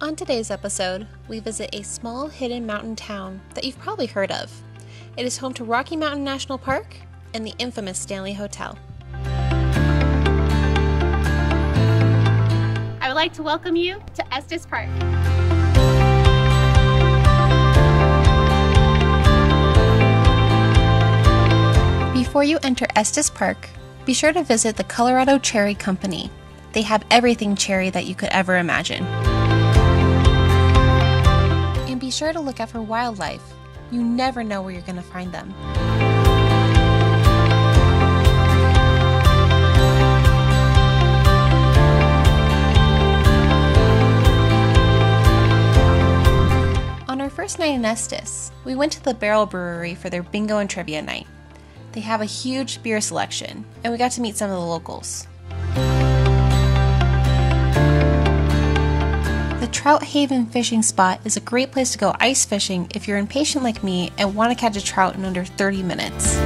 On today's episode, we visit a small hidden mountain town that you've probably heard of. It is home to Rocky Mountain National Park and the infamous Stanley Hotel. I would like to welcome you to Estes Park. Before you enter Estes Park, be sure to visit the Colorado Cherry Company. They have everything cherry that you could ever imagine. Be sure to look out for wildlife. You never know where you're going to find them. On our first night in Estes, we went to the Barrel Brewery for their bingo and trivia night. They have a huge beer selection, and we got to meet some of the locals. Trout Haven fishing spot is a great place to go ice fishing if you're impatient like me and want to catch a trout in under 30 minutes.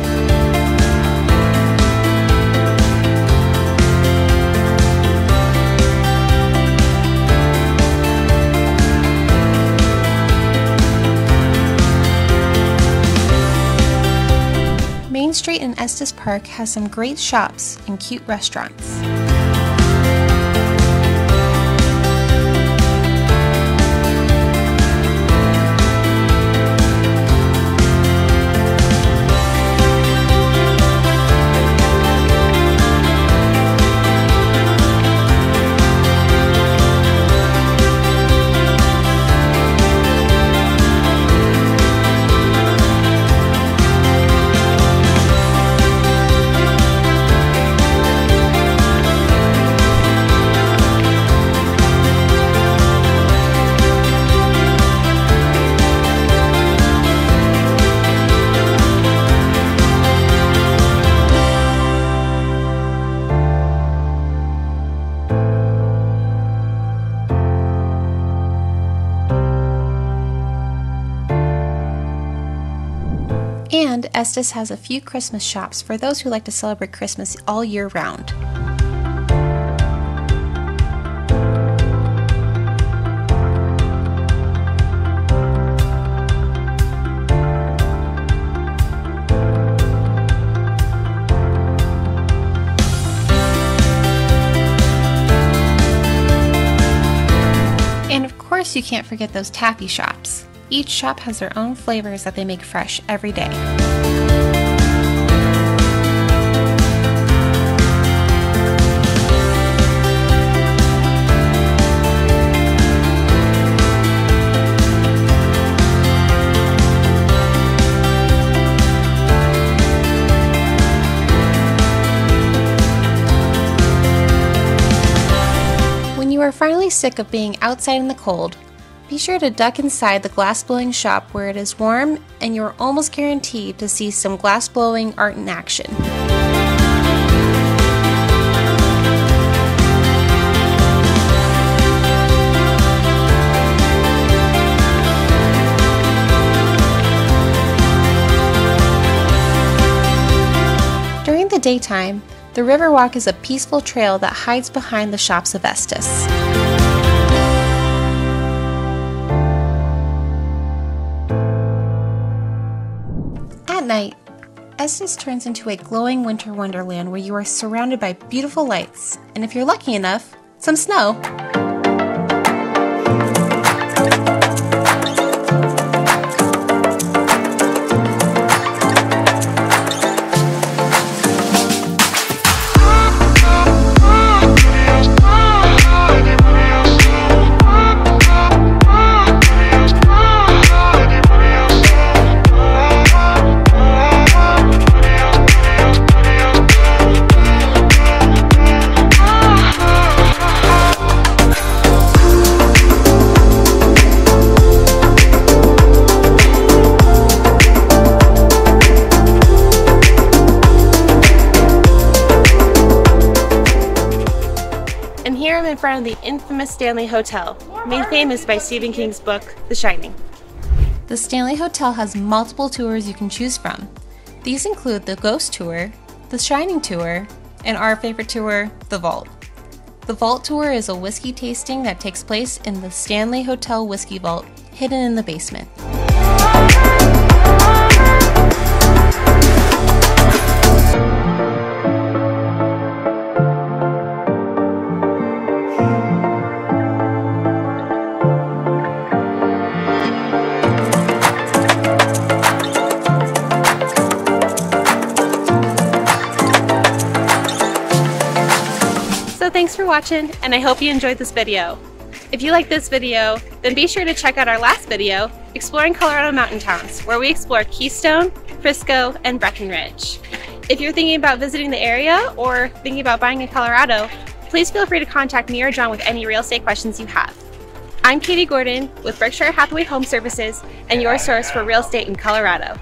Main Street in Estes Park has some great shops and cute restaurants. And Estes has a few Christmas shops for those who like to celebrate Christmas all year round. And of course, you can't forget those taffy shops. Each shop has their own flavors that they make fresh every day. When you are finally sick of being outside in the cold, be sure to duck inside the glass blowing shop where it is warm and you are almost guaranteed to see some glass blowing art in action. During the daytime, the Riverwalk is a peaceful trail that hides behind the shops of Estes. Estes turns into a glowing winter wonderland where you are surrounded by beautiful lights, and if you're lucky enough, some snow. Here I'm in front of the infamous Stanley Hotel, made famous by Stephen King's book, The Shining. The Stanley Hotel has multiple tours you can choose from. These include the Ghost Tour, the Shining Tour, and our favorite tour, the Vault. The Vault Tour is a whiskey tasting that takes place in the Stanley Hotel Whiskey Vault, hidden in the basement. So thanks for watching, and I hope you enjoyed this video. If you like this video, then be sure to check out our last video, Exploring Colorado Mountain Towns, where we explore Keystone, Frisco, and Breckenridge. If you're thinking about visiting the area or thinking about buying in Colorado, please feel free to contact me or John with any real estate questions you have. I'm Katie Gordon with Berkshire Hathaway Home Services and your source for real estate in Colorado.